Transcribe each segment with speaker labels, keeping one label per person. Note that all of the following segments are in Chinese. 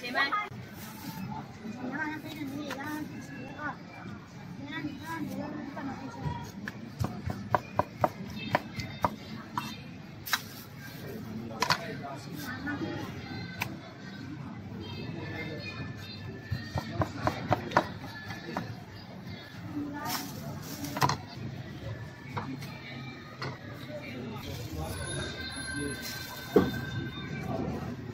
Speaker 1: 谁麦？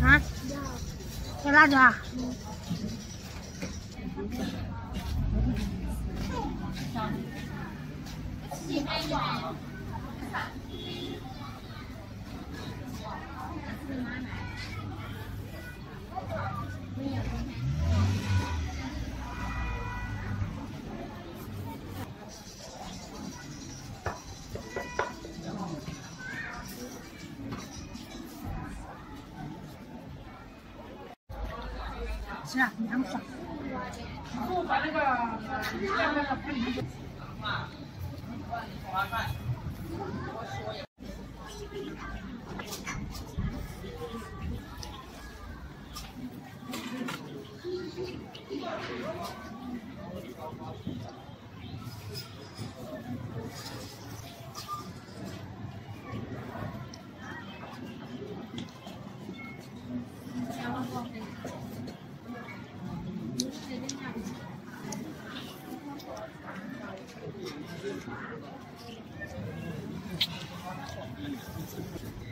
Speaker 2: 啊，要辣椒。
Speaker 3: 凉爽。你给把那个，那个那个，给你。on